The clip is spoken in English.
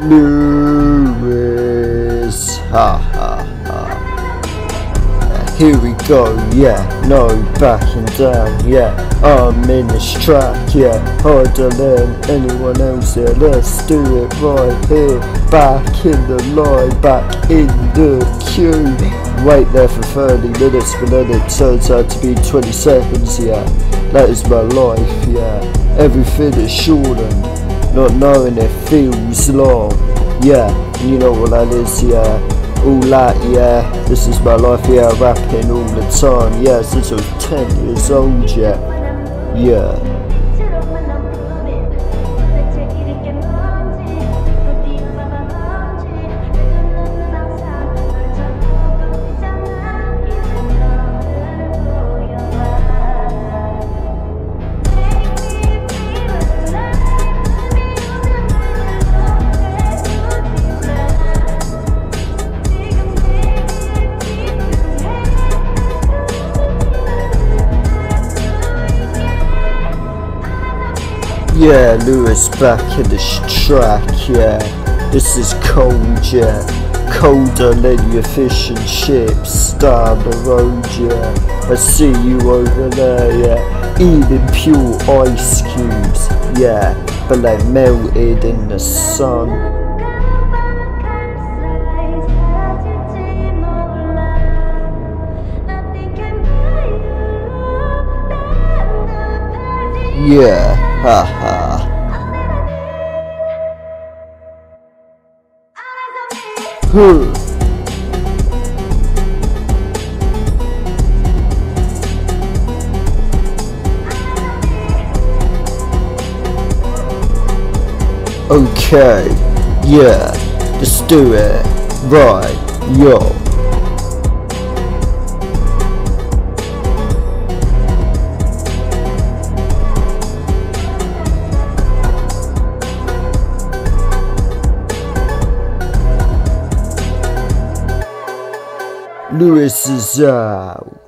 Lewiz. Ha ha ha. Here we go, yeah, no backing down, yeah. I'm in this track, yeah. Harder than anyone else, yeah. Let's do it right here. Back in the line, back in the queue. Wait there for 30 minutes, but then it turns out to be 20 seconds, yeah. That is my life, yeah. Everything is shortened, not knowing it feels long, yeah. You know what that is, yeah all that, yeah. This is my life, yeah, rapping all the time, yeah, since I was 10 years old, yeah, yeah. Yeah, Lewiz back in the track, yeah. This is cold, yeah. Colder than your fish and chips down the road, yeah. I see you over there, yeah. Eating pure ice cubes, yeah. But they melted in the sun. Yeah, haha. Huh. Hmm. Okay, yeah, let's do it. Right, yo. Lewiz is out.